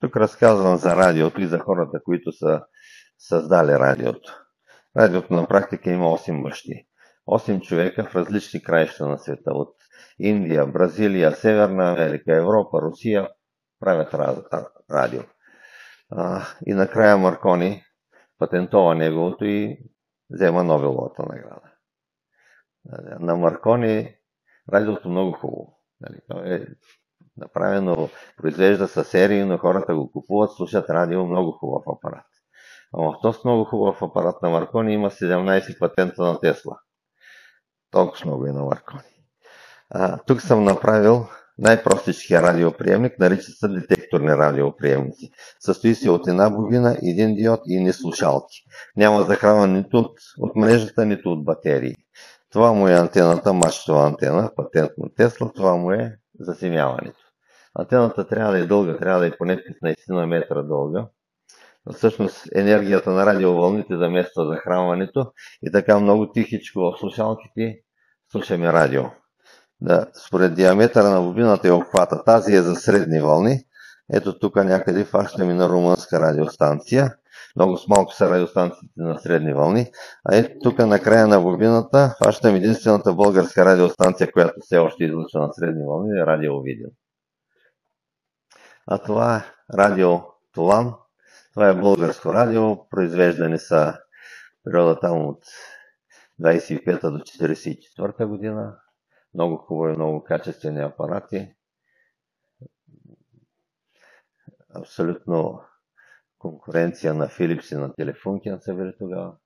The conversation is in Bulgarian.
Тук разказвам за радиото и за хората, които са създали радиото. Радиото на практика има 8 бащи. 8 човека в различни краища на света. От Индия, Бразилия, Северна Америка, Европа, Русия правят радио. и накрая Маркони патентова неговото и взема Нобеловата награда. На Маркони радиото много хубаво. Нали, е направено, произвежда се серии, но хората го купуват, слушат радио, много хубав апарат. А в този много хубав апарат на Маркони има 17 патента на Тесла. Толкова много е на Маркони. А, тук съм направил най-простичкия радиоприемник, нарича се детекторни радиоприемници. Състои се от една бобина, един диод и ни слушалки. Няма захранване нито от, от мрежата, нито от батерии. Това му е антената, мачтова антена, патент на Тесла, това му е засемяването. Антената трябва да е дълга, трябва да е поне 15 метра дълга. Всъщност енергията на радиовълните замества захранването и така много тихичко в слушалките слушаме радио. Да, според диаметъра на бобината е обхвата. Тази е за средни вълни. Ето тук някъде фащаме на румънска радиостанция. Много с малко са радиостанциите на средни вълни. А ето тук на края на бобината фащам единствената българска радиостанция, която все още излъчва на средни вълни, е Радио Видео. А това е Радио Тулан. Това е българско радио. Произвеждани са периода там от 25 до 44 година. Много хубави, много качествени апарати. Абсолютно конкуренция на Philips и на на се тогава.